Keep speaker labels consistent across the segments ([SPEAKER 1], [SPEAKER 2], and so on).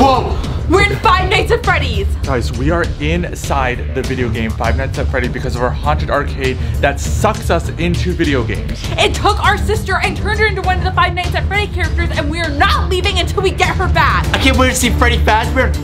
[SPEAKER 1] Whoa!
[SPEAKER 2] We're in Five Nights at Freddy's.
[SPEAKER 3] Guys, we are inside the video game Five Nights at Freddy because of our haunted arcade that sucks us into video games.
[SPEAKER 2] It took our sister and turned her into one of the Five Nights at Freddy characters, and we are not leaving until we get her back.
[SPEAKER 1] I can't wait to see Freddy Fazbear.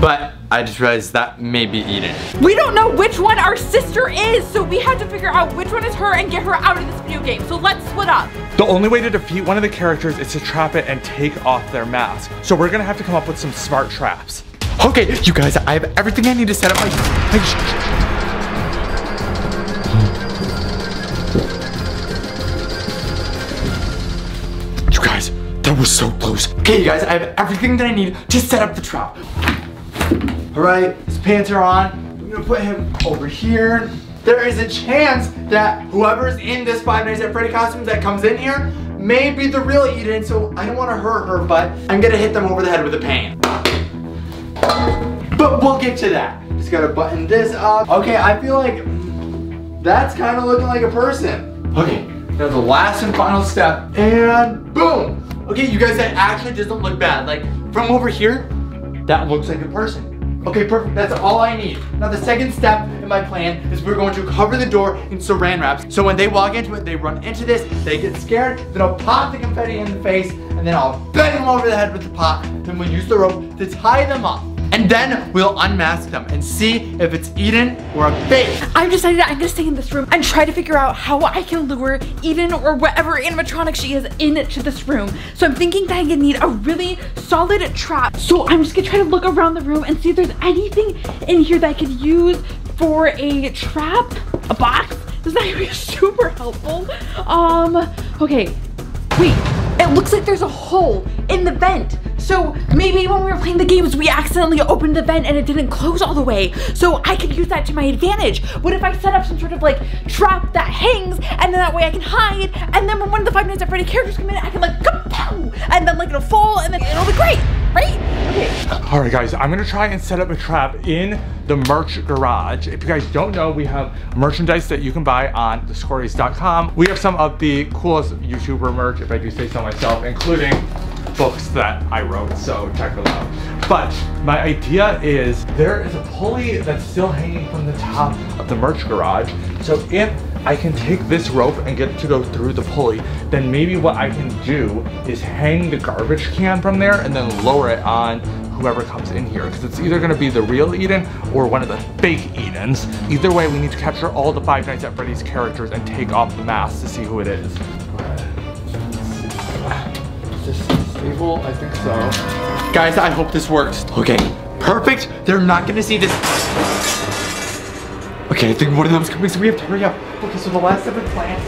[SPEAKER 1] But I just realized that may be Eden.
[SPEAKER 2] We don't know which one our sister is, so we have to figure out which one is her and get her out of this video game. So let's split up.
[SPEAKER 3] The only way to defeat one of the characters is to trap it and take off their mask. So we're gonna have to come up with some smart traps.
[SPEAKER 1] Okay, you guys, I have everything I need to set up my. my- You guys, that was so close. Okay, you guys, I have everything that I need to set up the trap. All right, his pants are on. I'm gonna put him over here. There is a chance that whoever's in this Five Nights at Freddy costume that comes in here may be the real Eden, so I don't want to hurt her, but I'm gonna hit them over the head with a pan. But we'll get to that. Just gotta button this up. Okay, I feel like that's kind of looking like a person. Okay, now the last and final step, and boom. Okay, you guys, that actually doesn't look bad. Like, from over here, that looks like a person. Okay, perfect, that's all I need. Now the second step my plan is we're going to cover the door in saran wraps. So when they walk into it, they run into this, they get scared, then I'll pop the confetti in the face, and then I'll bang them over the head with the pot, then we'll use the rope to tie them up. And then we'll unmask them and see if it's Eden or a fake.
[SPEAKER 2] I've decided I'm gonna stay in this room and try to figure out how I can lure Eden or whatever animatronic she is into this room. So I'm thinking that I'm gonna need a really solid trap. So I'm just gonna try to look around the room and see if there's anything in here that I could use for a trap, a box. Is not gonna be super helpful. Um, okay, wait, it looks like there's a hole in the vent. So maybe when we were playing the games, we accidentally opened the vent and it didn't close all the way. So I could use that to my advantage. What if I set up some sort of like trap that hangs and then that way I can hide and then when one of the Five Nights at Freddy characters come in, I can like kapow and then like it'll fall and then it'll be great, right? Okay.
[SPEAKER 3] All right, guys, I'm gonna try and set up a trap in the merch garage. If you guys don't know, we have merchandise that you can buy on theskorys.com. We have some of the coolest YouTuber merch, if I do say so myself, including books that I wrote, so check them out. But my idea is there is a pulley that's still hanging from the top of the merch garage. So if I can take this rope and get it to go through the pulley, then maybe what I can do is hang the garbage can from there and then lower it on whoever comes in here because it's either going to be the real Eden or one of the fake Edens. Either way, we need to capture all the Five Nights at Freddy's characters and take off the mask to see who it is. Is this stable? I think so.
[SPEAKER 1] Guys, I hope this works. Okay, perfect. They're not gonna see this. Okay, I think one of them's coming, so we have to hurry up. Okay, so the last step of the plan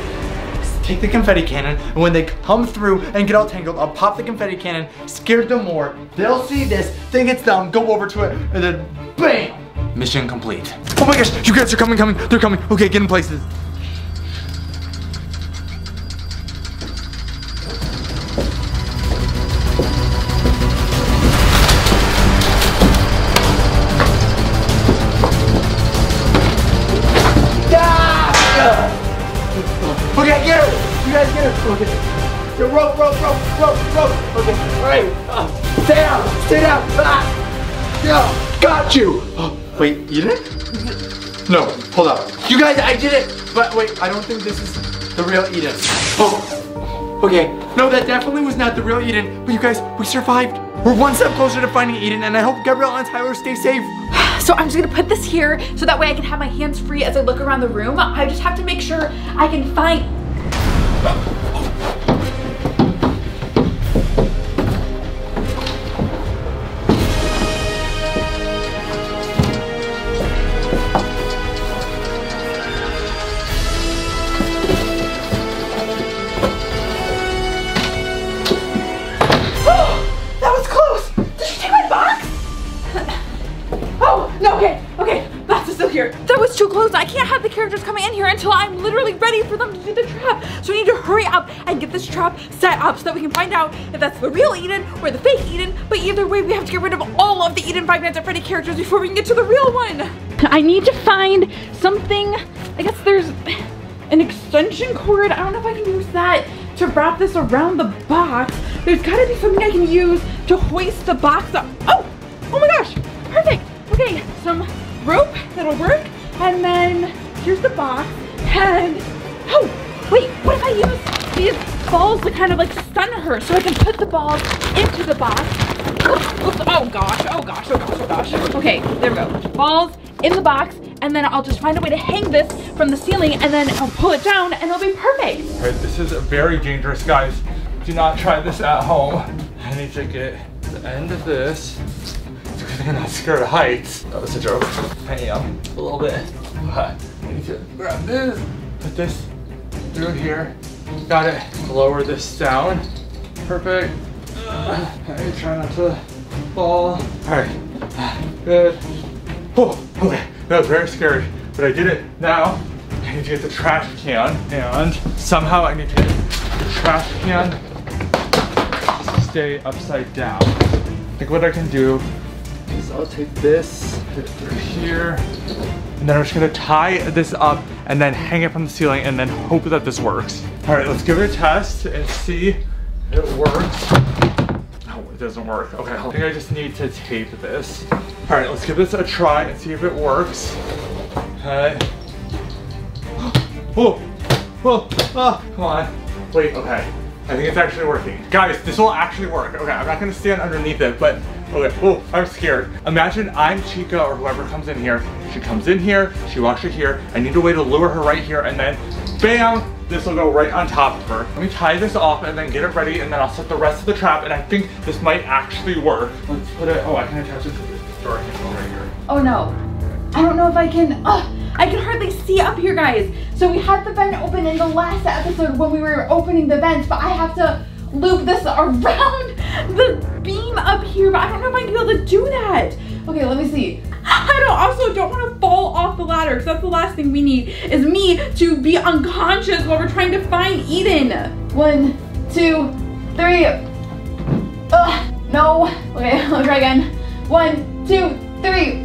[SPEAKER 1] is take the confetti cannon, and when they come through and get all tangled, I'll pop the confetti cannon, scare them more. They'll see this, think it's them, go over to it, and then BAM! Mission complete. Oh my gosh, you guys are coming, coming, they're coming. Okay, get in places. Yeah! Got you! Oh, wait, you did it? No, hold up. You guys, I did it! But wait, I don't think this is the real Eden. Oh, okay. No, that definitely was not the real Eden. But you guys, we survived. We're one step closer to finding Eden, and I hope Gabriella and Tylor stay safe.
[SPEAKER 2] So I'm just gonna put this here so that way I can have my hands free as I look around the room. I just have to make sure I can find characters coming in here until I'm literally ready for them to do the trap. So we need to hurry up and get this trap set up so that we can find out if that's the real Eden or the fake Eden. But either way, we have to get rid of all of the Eden Five Nights at Freddy characters before we can get to the real one. I need to find something, I guess there's an extension cord. I don't know if I can use that to wrap this around the box. there's gotta be something I can use to hoist the box up. Oh, the box. And, oh, wait, what if I use these balls to kind of like stun her so I can put the balls into the box? Oh gosh, oh gosh, oh gosh, oh gosh. Okay, there we go. Balls in the box and then I'll just find a way to hang this from the ceiling and then I'll pull it down and it'll be perfect.
[SPEAKER 3] This is very dangerous, guys. Do not try this at home. I need to get the end of this. Because I'm not scared of heights. That was a joke. I a little bit. Need to grab this, put this through here. Got it. Lower this down. Perfect. Uh, I try not to fall. All right. Good. Oh, okay. That was very scary, but I did it. Now, I need to get the trash can, and somehow I need to get the trash can stay upside down. I think what I can do is I'll take this, put it through here, and then I'm just gonna tie this up and then hang it from the ceiling and then hope that this works. All right, let's give it a test and see if it works. Oh, it doesn't work. Okay, I think I just need to tape this. All right, let's give this a try and see if it works. Okay. Whoa, whoa, ah, come on. Wait, okay. I think it's actually working. Guys, this will actually work. Okay, I'm not gonna stand underneath it, but okay, oh, I'm scared. Imagine I'm Chica or whoever comes in here. She comes in here, she walks it here. I need a way to lure her right here and then bam, this will go right on top of her. Let me tie this off and then get it ready and then I'll set the rest of the trap and I think this might actually work. Let's put it, oh, I can attach it to this door handle right here.
[SPEAKER 2] Oh no. I don't know if I can, uh, I can hardly see up here, guys. So we had the vent open in the last episode when we were opening the vent, but I have to loop this around the beam up here, but I don't know if I can be able to do that. Okay, let me see. I don't, also don't want to fall off the ladder because that's the last thing we need is me to be unconscious while we're trying to find Eden. One, two, three. Ugh, no. Okay, me try again. One, two, three.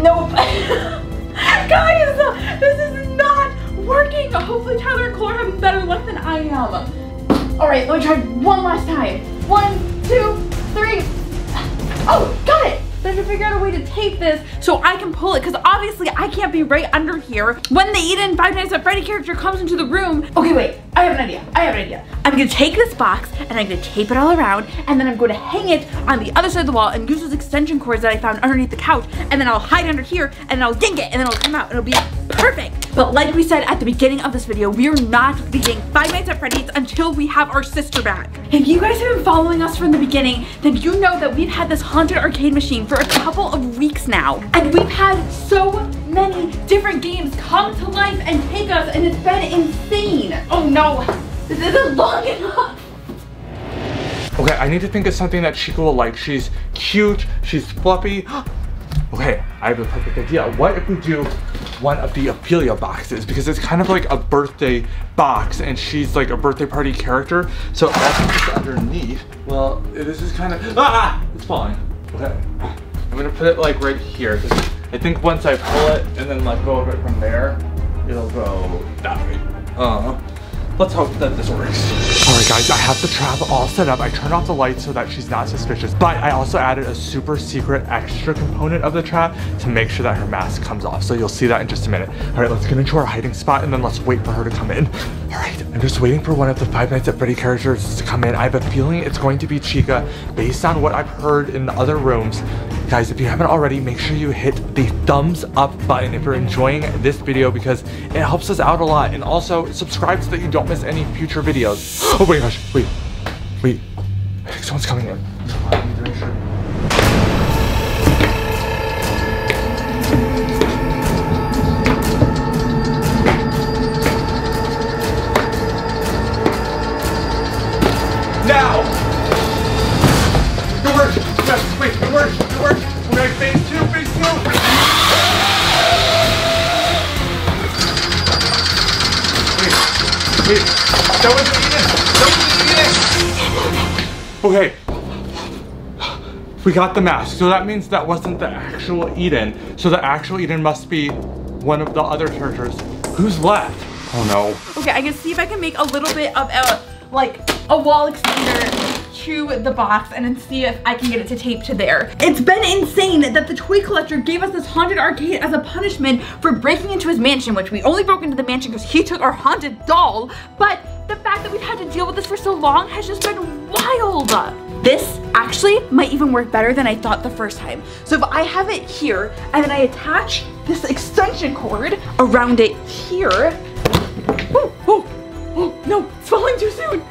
[SPEAKER 2] Nope. Guys, this is not working. Hopefully Tylor and Cole having better luck than I am. All right, let me try one last time. One, two, three. Oh, got it. I have to figure out a way to tape this so I can pull it because obviously I can't be right under here when the Eden Five Nights at Freddy character comes into the room. Okay, wait, I have an idea, I have an idea. I'm gonna take this box and I'm gonna tape it all around and then I'm to hang it on the other side of the wall and use those extension cords that I found underneath the couch and then I'll hide under here and then I'll yank it and then it'll come out and it'll be perfect. But like we said at the beginning of this video, we are not beating Five Nights at Freddy's until we have our sister back. If you guys have been following us from the beginning, then you know that we've had this haunted arcade machine for a couple of weeks now. And we've had so many different games come to life and take us and it's been insane. Oh no, this isn't long enough.
[SPEAKER 3] Okay, I need to think of something that Chica will like. She's cute, she's fluffy. Okay, I have a perfect idea. What if we do one of the Ophelia boxes? Because it's kind of like a birthday box and she's like a birthday party character. So underneath. Well, this is kind of, ah, it's falling. Okay, I'm gonna put it like right here. I think once I pull it and then let go of it from there, it'll go that way. Uh, let's hope that this works. All right, guys, I have the trap all set up. I turned off the lights so that she's not suspicious, but I also added a super secret extra component of the trap to make sure that her mask comes off. So you'll see that in just a minute. All right, let's get into our hiding spot and then let's wait for her to come in. All right, I'm just waiting for one of the Five Nights at Freddy characters to come in. I have a feeling it's going to be Chica based on what I've heard in the other rooms. Guys, if you haven't already, make sure you hit the thumbs up button if you're enjoying this video because it helps us out a lot. And also subscribe so that you don't miss any future videos. Oh my gosh, wait, wait. Someone's coming in. Wait, wasn't! Okay. We got the mask, so that means that wasn't the actual Eden. So the actual Eden must be one of the other characters. Who's left? Oh no.
[SPEAKER 2] Okay, I can see if I can make a little bit of a like a wall extender to the box and then see if I can get it to tape to there. It's been insane that the toy collector gave us this haunted arcade as a punishment for breaking into his mansion, which we only broke into the mansion because he took our haunted doll. But the fact that we've had to deal with this for so long has just been wild. This actually might even work better than I thought the first time. So if I have it here and then I attach this extension cord around it here. Oh, oh, oh, no, it's falling too soon.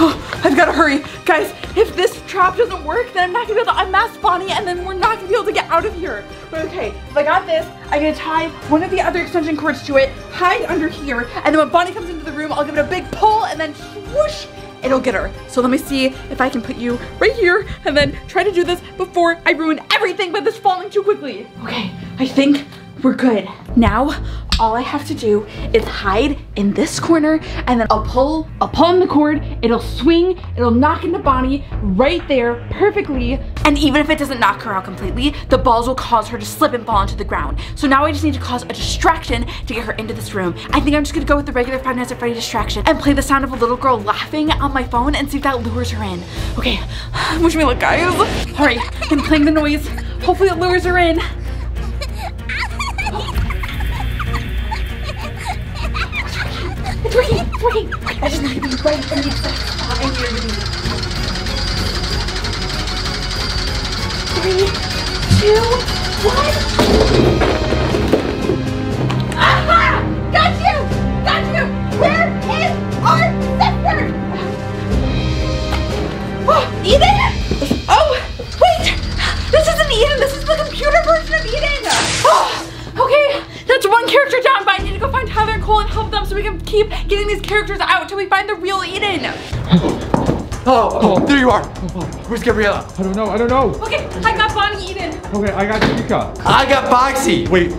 [SPEAKER 2] Oh, I've gotta hurry. Guys, if this trap doesn't work, then I'm not gonna be able to unmask Bonnie and then we're not gonna be able to get out of here. But okay, if I got this, I'm gonna tie one of the other extension cords to it, hide under here, and then when Bonnie comes into the room, I'll give it a big pull and then swoosh, it'll get her. So let me see if I can put you right here and then try to do this before I ruin everything by this falling too quickly. Okay, I think we're good. Now, all I have to do is hide in this corner and then I'll pull, I'll pull on the cord, it'll swing, it'll knock into Bonnie right there perfectly. And even if it doesn't knock her out completely, the balls will cause her to slip and fall into the ground. So now I just need to cause a distraction to get her into this room. I think I'm just gonna go with the regular Five Nights at Freddy distraction and play the sound of a little girl laughing on my phone and see if that lures her in. Okay, wish me luck guys. All right, I'm playing the noise. Hopefully it lures her in. Working. I just need to be right in the exact spot I need to be. Three, two, one. Character down, but I need to go find Tylor and Cole and help them so we can keep getting these characters out till we find the real Eden.
[SPEAKER 1] Oh, oh, there you are. Where's Gabriella?
[SPEAKER 3] I don't know, I don't know.
[SPEAKER 2] Okay, I got Bonnie Eden.
[SPEAKER 3] Okay, I got Chica.
[SPEAKER 1] I got Foxy.
[SPEAKER 3] Wait,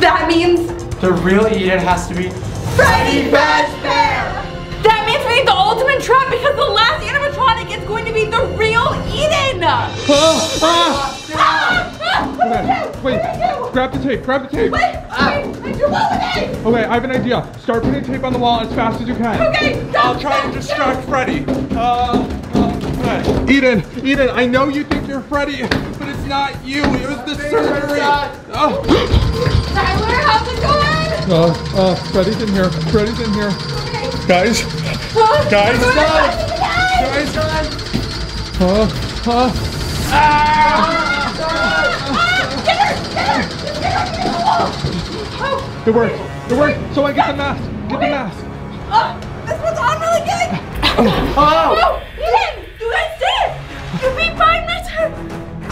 [SPEAKER 2] That means
[SPEAKER 1] The real Eden has to be
[SPEAKER 2] Freddy
[SPEAKER 1] Fazbear.
[SPEAKER 2] That means we need the ultimate trap because the last animatronic is going to be the real Eden.
[SPEAKER 3] ah, ah.
[SPEAKER 2] Ah! Ah! What do I
[SPEAKER 3] Okay, wait,
[SPEAKER 2] What do I do?
[SPEAKER 3] grab the tape, grab the tape.
[SPEAKER 2] Wait, wait, I what with it?
[SPEAKER 3] Okay, I have an idea. Start putting tape on the wall as fast as you can.
[SPEAKER 2] Okay, go,
[SPEAKER 3] I'll try and
[SPEAKER 2] go,
[SPEAKER 3] distract Freddy. Uh, uh, okay. Eden, Eden, I know you think you're Freddy, but it's not you. It was the surgery. Oh,
[SPEAKER 2] Tylor, how's it going?
[SPEAKER 3] uh, uh, Freddy's in here. Freddy's in here.
[SPEAKER 2] Okay.
[SPEAKER 3] Guys,
[SPEAKER 2] Huh?
[SPEAKER 3] Guys,
[SPEAKER 2] Where
[SPEAKER 3] stop.
[SPEAKER 2] is the guy?
[SPEAKER 3] guys, uh, uh,
[SPEAKER 2] Ah, Get her! Get her! Just get her! Get her! Oh,
[SPEAKER 3] it worked. It worked. So I get the mask. Get the mask.
[SPEAKER 2] oh, this one's on really good.
[SPEAKER 1] Oh.
[SPEAKER 2] Oh, Eden! You guys did it! You beat Five Nights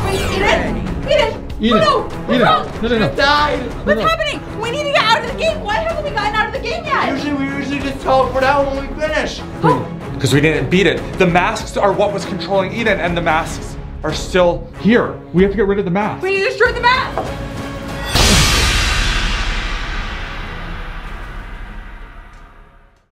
[SPEAKER 2] Wait, Eden! Eden!
[SPEAKER 3] Eden,
[SPEAKER 2] Oh, no!
[SPEAKER 3] Eden,
[SPEAKER 2] Oh,
[SPEAKER 3] no, no, no.
[SPEAKER 1] Died.
[SPEAKER 2] What's happening? We need to get out of the game. Why haven't we gotten out of the game yet?
[SPEAKER 1] Usually we usually just teleport out when we finish. Oh.
[SPEAKER 3] Because we didn't beat it. The masks are what was controlling Eden, and the masks are still here. We have to get rid of the mask.
[SPEAKER 2] We need to destroy the map.